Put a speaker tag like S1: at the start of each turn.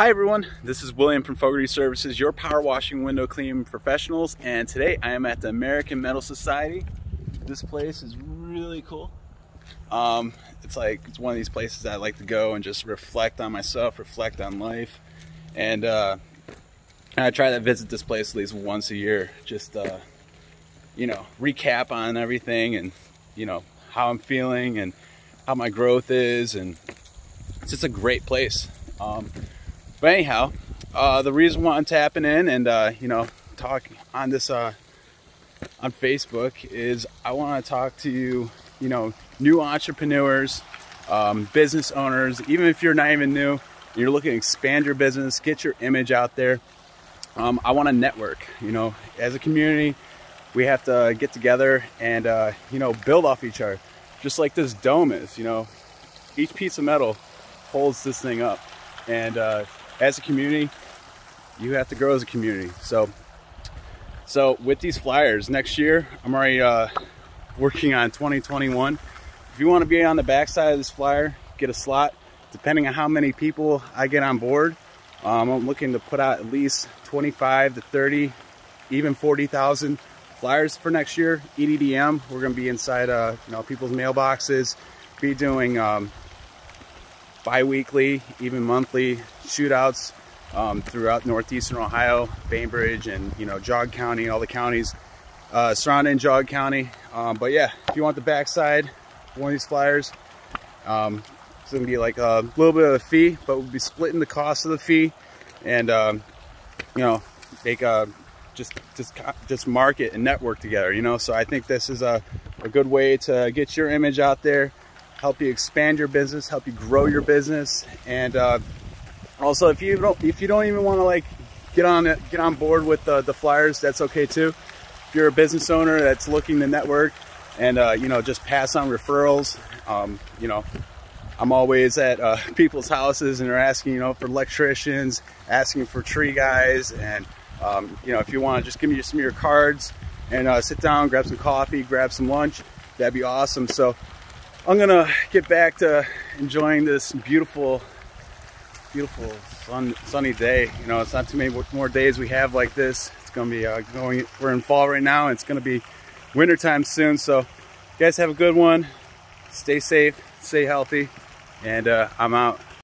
S1: Hi everyone, this is William from Fogarty Services, your power washing window cleaning professionals, and today I am at the American Metal Society. This place is really cool. Um, it's like, it's one of these places I like to go and just reflect on myself, reflect on life, and uh, I try to visit this place at least once a year, just, uh, you know, recap on everything and, you know, how I'm feeling and how my growth is, and it's just a great place. Um, but anyhow, uh, the reason why I'm tapping in and uh, you know talk on this uh, on Facebook is I want to talk to you, you know, new entrepreneurs, um, business owners. Even if you're not even new, you're looking to expand your business, get your image out there. Um, I want to network. You know, as a community, we have to get together and uh, you know build off each other, just like this dome is. You know, each piece of metal holds this thing up, and uh, as a community, you have to grow as a community. So, so with these flyers next year, I'm already uh, working on 2021. If you want to be on the backside of this flyer, get a slot. Depending on how many people I get on board, um, I'm looking to put out at least 25 to 30, even 40,000 flyers for next year. EDDM, we're going to be inside, uh, you know, people's mailboxes, be doing um, bi-weekly, even monthly shootouts um, throughout northeastern Ohio, Bainbridge, and you know Geauga County, all the counties uh, surrounding Geauga County. Um, but yeah, if you want the backside, one of these flyers, um, it's gonna be like a little bit of a fee, but we'll be splitting the cost of the fee, and um, you know make a just just just market and network together. You know, so I think this is a, a good way to get your image out there help you expand your business, help you grow your business. And uh, also, if you don't, if you don't even want to like get on get on board with uh, the flyers, that's okay too. If you're a business owner that's looking to network and uh, you know just pass on referrals, um, you know. I'm always at uh, people's houses and they're asking, you know, for electricians, asking for tree guys, and um, you know, if you want to just give me some of your cards and uh, sit down, grab some coffee, grab some lunch, that'd be awesome. So I'm gonna get back to enjoying this beautiful, beautiful sun, sunny day. You know, it's not too many more days we have like this. It's gonna be uh, going, we're in fall right now, and it's gonna be wintertime soon. So, guys have a good one. Stay safe, stay healthy, and uh, I'm out.